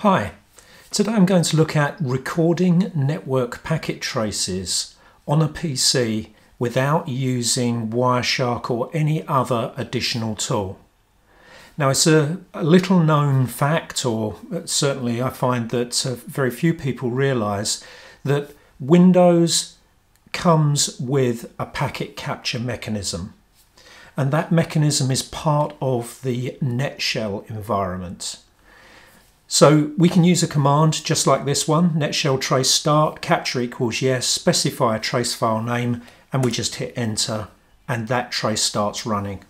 Hi, today I'm going to look at recording network packet traces on a PC without using Wireshark or any other additional tool. Now it's a, a little known fact or certainly I find that uh, very few people realise that Windows comes with a packet capture mechanism and that mechanism is part of the NetShell environment. So we can use a command just like this one, netshell trace start, capture equals yes, specify a trace file name, and we just hit enter, and that trace starts running.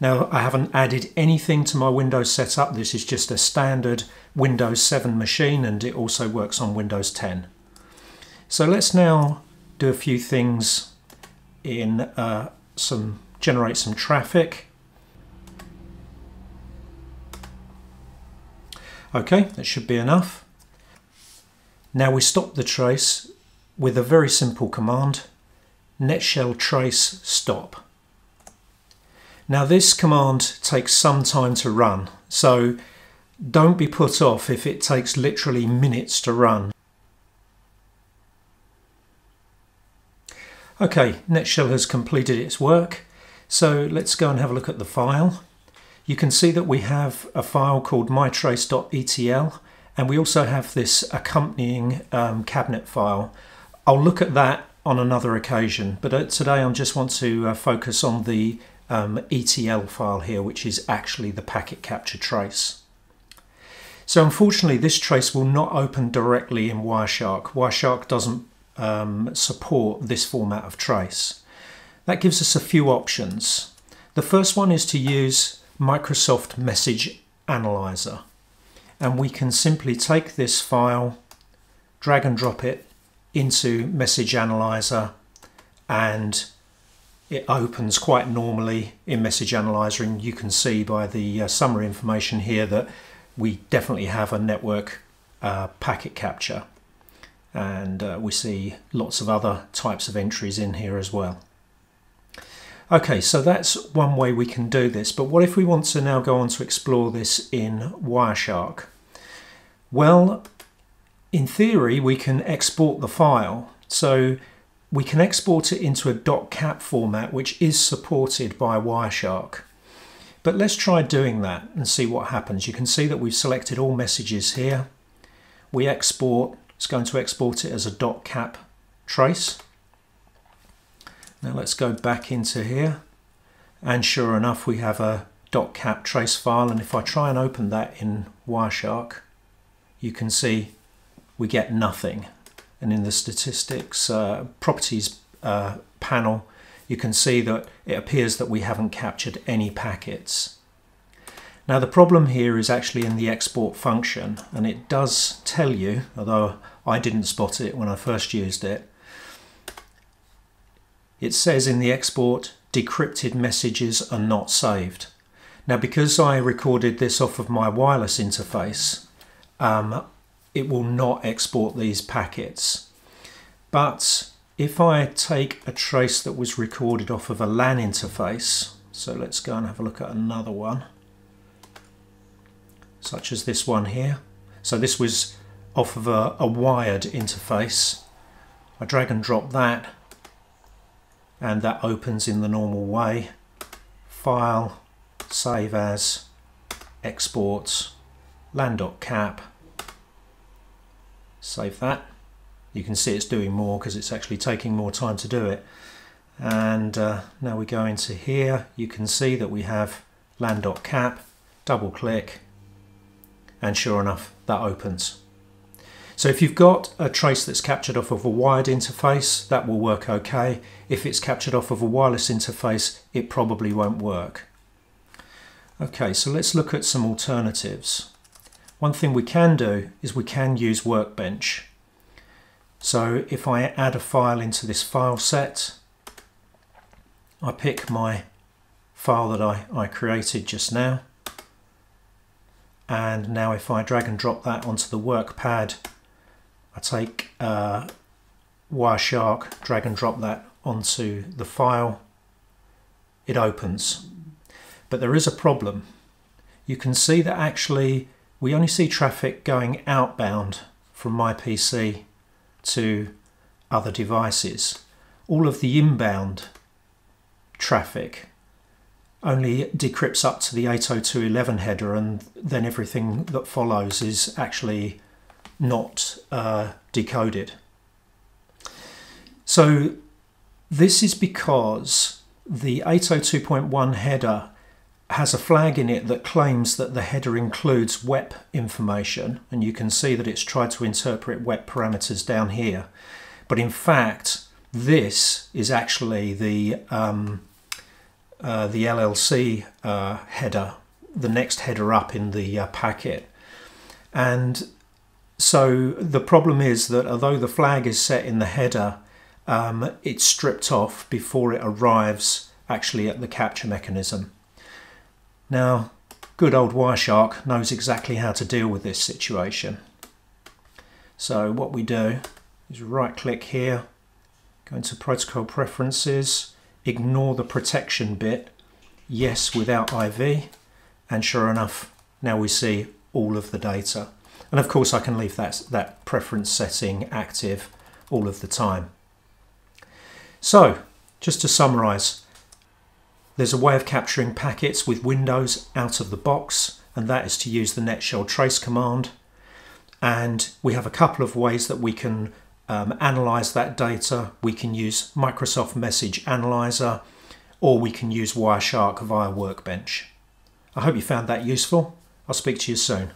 Now I haven't added anything to my Windows setup, this is just a standard Windows 7 machine and it also works on Windows 10. So let's now do a few things in uh, some, generate some traffic. Okay, that should be enough. Now we stop the trace with a very simple command, netshell trace stop. Now this command takes some time to run, so don't be put off if it takes literally minutes to run. Okay, Netshell has completed its work, so let's go and have a look at the file you can see that we have a file called mytrace.etl and we also have this accompanying um, cabinet file. I'll look at that on another occasion, but uh, today I just want to uh, focus on the um, ETL file here, which is actually the packet capture trace. So unfortunately, this trace will not open directly in Wireshark. Wireshark doesn't um, support this format of trace. That gives us a few options. The first one is to use Microsoft Message Analyzer. And we can simply take this file, drag and drop it into Message Analyzer and it opens quite normally in Message Analyzer and you can see by the uh, summary information here that we definitely have a network uh, packet capture and uh, we see lots of other types of entries in here as well. Okay, so that's one way we can do this, but what if we want to now go on to explore this in Wireshark? Well, in theory, we can export the file. So we can export it into a .cap format, which is supported by Wireshark. But let's try doing that and see what happens. You can see that we've selected all messages here. We export, it's going to export it as a .cap trace. Now let's go back into here. And sure enough we have a .cap trace file. And if I try and open that in Wireshark you can see we get nothing. And in the statistics uh, properties uh, panel you can see that it appears that we haven't captured any packets. Now the problem here is actually in the export function. And it does tell you, although I didn't spot it when I first used it, it says in the export, decrypted messages are not saved. Now, because I recorded this off of my wireless interface, um, it will not export these packets. But if I take a trace that was recorded off of a LAN interface, so let's go and have a look at another one, such as this one here. So this was off of a, a wired interface. I drag and drop that and that opens in the normal way. File, save as, exports, LAN.cap, save that. You can see it's doing more because it's actually taking more time to do it. And uh, now we go into here, you can see that we have LAN.cap, double click, and sure enough, that opens. So if you've got a trace that's captured off of a wired interface, that will work okay. If it's captured off of a wireless interface, it probably won't work. Okay, so let's look at some alternatives. One thing we can do is we can use Workbench. So if I add a file into this file set, I pick my file that I, I created just now. And now if I drag and drop that onto the workpad, I take uh, Wireshark, drag and drop that onto the file, it opens. But there is a problem. You can see that actually we only see traffic going outbound from my PC to other devices. All of the inbound traffic only decrypts up to the 802.11 header and then everything that follows is actually not uh, decoded. So this is because the 802.1 header has a flag in it that claims that the header includes WEP information and you can see that it's tried to interpret WEP parameters down here but in fact this is actually the um, uh, the LLC uh, header the next header up in the uh, packet and so the problem is that although the flag is set in the header um, it's stripped off before it arrives actually at the capture mechanism now, good old Wireshark knows exactly how to deal with this situation. So what we do is right click here, go into protocol preferences, ignore the protection bit, yes without IV, and sure enough, now we see all of the data. And of course I can leave that, that preference setting active all of the time. So, just to summarize, there's a way of capturing packets with Windows out of the box, and that is to use the netshell trace command. And we have a couple of ways that we can um, analyze that data. We can use Microsoft Message Analyzer, or we can use Wireshark via Workbench. I hope you found that useful. I'll speak to you soon.